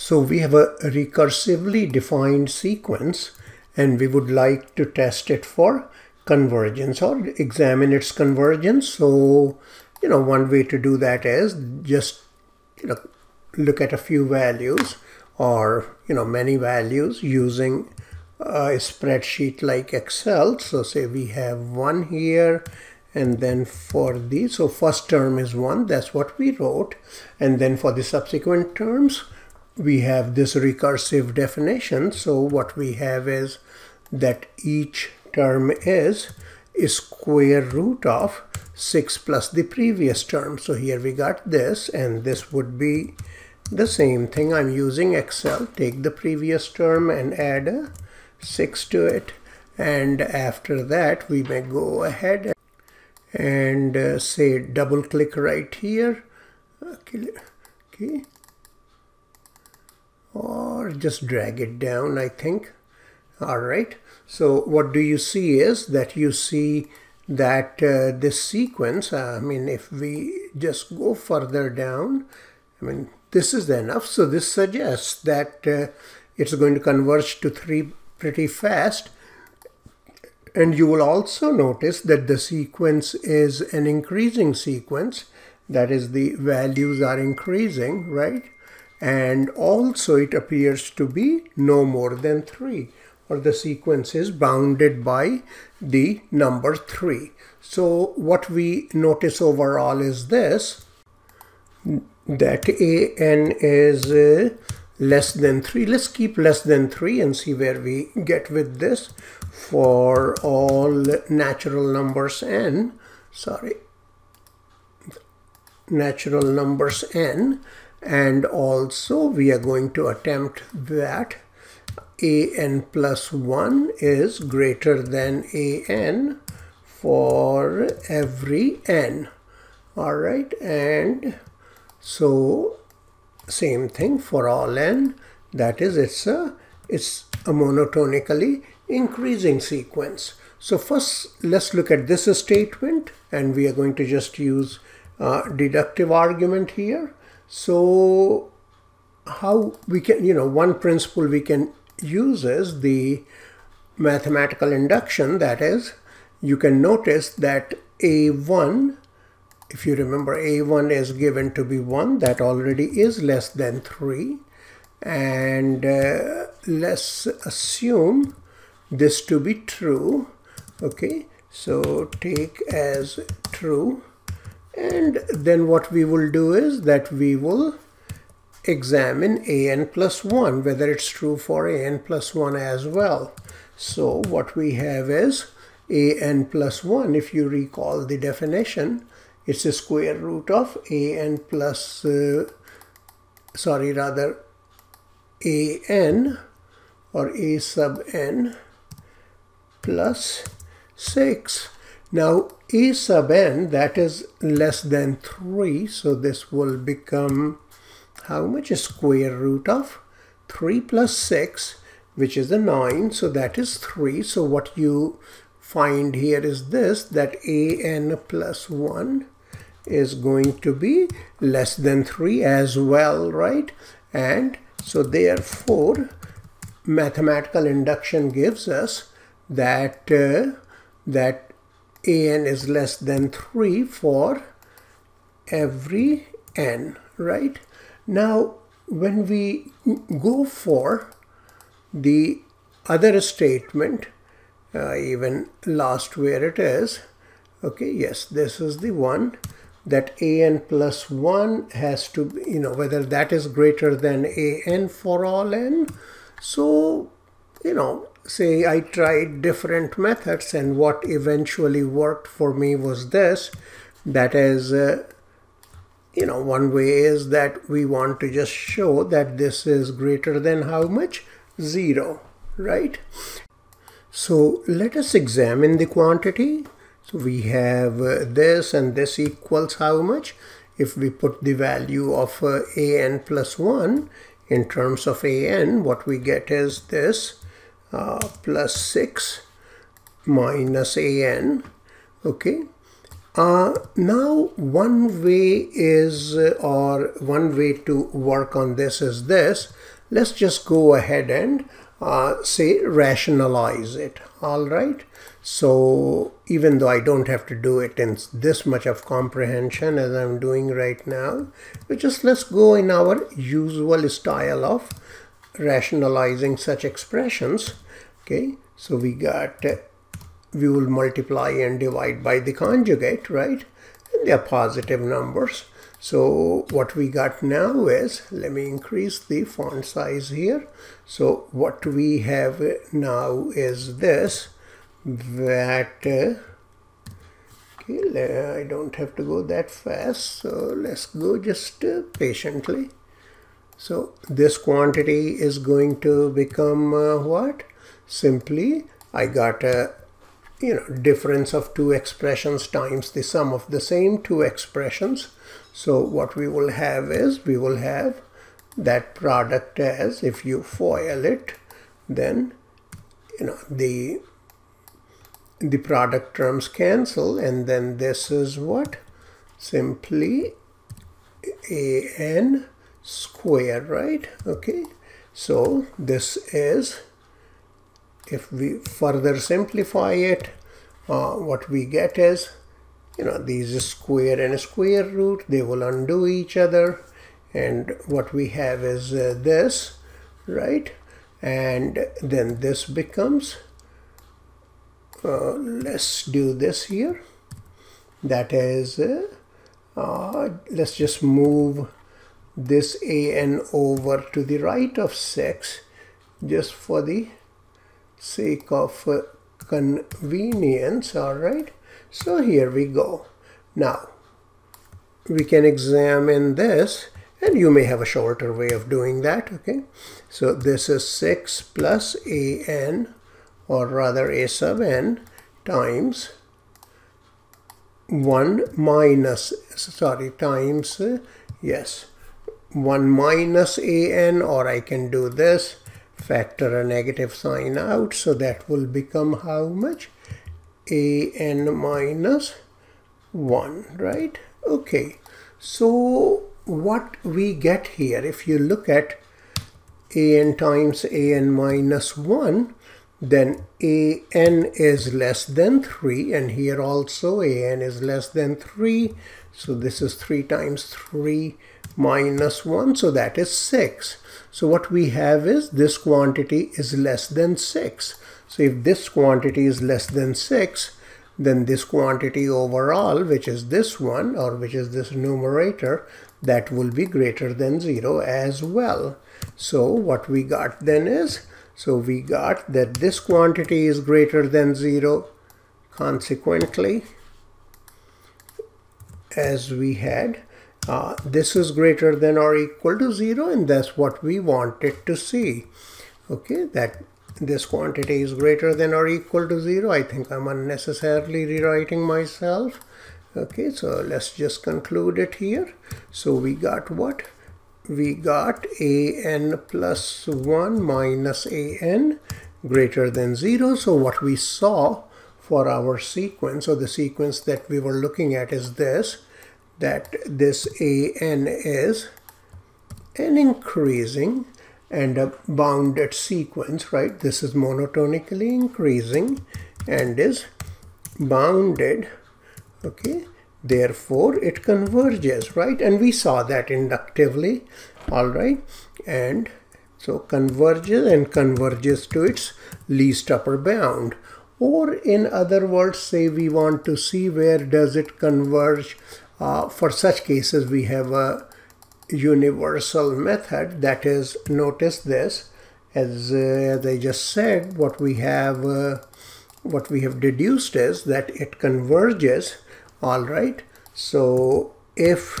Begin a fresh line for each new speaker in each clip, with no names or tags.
So we have a recursively defined sequence and we would like to test it for convergence or examine its convergence. So, you know, one way to do that is just, you know, look at a few values or, you know, many values using a spreadsheet like Excel. So say we have one here and then for the, so first term is one, that's what we wrote. And then for the subsequent terms, we have this recursive definition. So what we have is that each term is square root of 6 plus the previous term. So here we got this and this would be the same thing. I'm using Excel. Take the previous term and add a 6 to it. And after that we may go ahead and uh, say double click right here. Okay. okay or just drag it down I think. All right. So what do you see is that you see that uh, this sequence uh, I mean if we just go further down I mean this is enough. So this suggests that uh, it's going to converge to 3 pretty fast. And you will also notice that the sequence is an increasing sequence. That is the values are increasing right and also it appears to be no more than 3 or the sequence is bounded by the number 3. So what we notice overall is this that an is uh, less than 3. Let's keep less than 3 and see where we get with this for all natural numbers n. Sorry, natural numbers n and also we are going to attempt that. An plus 1 is greater than an for every n. All right and so same thing for all n. That is it's a it's a monotonically increasing sequence. So first let's look at this statement and we are going to just use uh, deductive argument here so how we can, you know, one principle we can use is the mathematical induction. That is, you can notice that A1, if you remember A1 is given to be 1, that already is less than 3. And uh, let's assume this to be true. Okay, so take as true and then what we will do is that we will examine an plus 1 whether it's true for an plus 1 as well. So what we have is an plus 1 if you recall the definition it's a square root of an plus uh, sorry rather an or a sub n plus 6 now a sub n that is less than 3 so this will become how much square root of 3 plus 6 which is a 9 so that is 3 so what you find here is this that a n plus 1 is going to be less than 3 as well right? And so therefore mathematical induction gives us that uh, that an is less than 3 for every n, right? Now, when we go for the other statement, uh, even last where it is, okay, yes, this is the one that an plus 1 has to, you know, whether that is greater than an for all n. So, you know, say I tried different methods and what eventually worked for me was this. That is uh, you know one way is that we want to just show that this is greater than how much? Zero right? So let us examine the quantity. So we have uh, this and this equals how much? If we put the value of uh, an plus 1 in terms of an what we get is this uh, plus 6 minus an okay? Uh, now one way is uh, or one way to work on this is this. Let's just go ahead and uh, say rationalize it all right? So even though I don't have to do it in this much of comprehension as I'm doing right now we just let's go in our usual style of rationalizing such expressions okay so we got we will multiply and divide by the conjugate, right? And they're positive numbers. So what we got now is, let me increase the font size here. So what we have now is this, that, uh, okay, I don't have to go that fast. So let's go just uh, patiently. So this quantity is going to become uh, what? Simply, I got a you know, difference of two expressions times the sum of the same two expressions. So what we will have is, we will have that product as, if you FOIL it, then, you know, the, the product terms cancel, and then this is what? Simply an square, right? Okay, so this is if we further simplify it, uh, what we get is, you know, these square and square root, they will undo each other. And what we have is uh, this, right? And then this becomes, uh, let's do this here. That is, uh, uh, let's just move this an over to the right of 6 just for the sake of uh, convenience all right? So here we go. Now we can examine this and you may have a shorter way of doing that okay? So this is 6 plus a n or rather a sub n times 1 minus sorry times uh, yes 1 minus a n or I can do this factor a negative sign out. So that will become how much? A n minus 1 right? Okay. So what we get here if you look at a n times a n minus 1 then a n is less than 3 and here also a n is less than 3 so this is 3 times 3 minus 1 so that is 6 so what we have is this quantity is less than 6. So if this quantity is less than 6, then this quantity overall, which is this one, or which is this numerator, that will be greater than 0 as well. So what we got then is, so we got that this quantity is greater than 0. Consequently, as we had, uh, this is greater than or equal to 0 and that's what we wanted to see. Okay that this quantity is greater than or equal to 0 I think I'm unnecessarily rewriting myself. Okay so let's just conclude it here. So we got what? We got a n plus 1 minus a n greater than 0 so what we saw for our sequence or the sequence that we were looking at is this that this an is an increasing and a bounded sequence, right? This is monotonically increasing and is bounded, okay? Therefore, it converges, right? And we saw that inductively, all right? And so converges and converges to its least upper bound. Or in other words, say we want to see where does it converge uh, for such cases, we have a universal method that is, notice this, as, uh, as I just said, what we have uh, what we have deduced is that it converges, all right. So if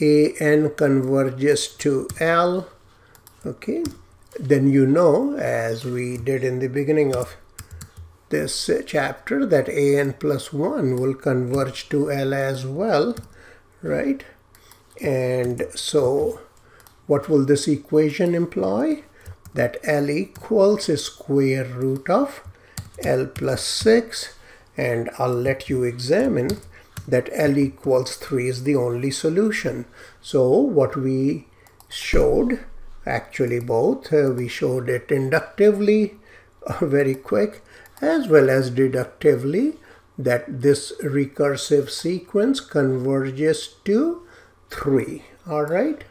an converges to L, okay, then you know, as we did in the beginning of this chapter that an plus 1 will converge to L as well, right? And so what will this equation imply? That L equals a square root of L plus 6 and I'll let you examine that L equals 3 is the only solution. So what we showed, actually both, uh, we showed it inductively, uh, very quick, as well as deductively, that this recursive sequence converges to 3. Alright.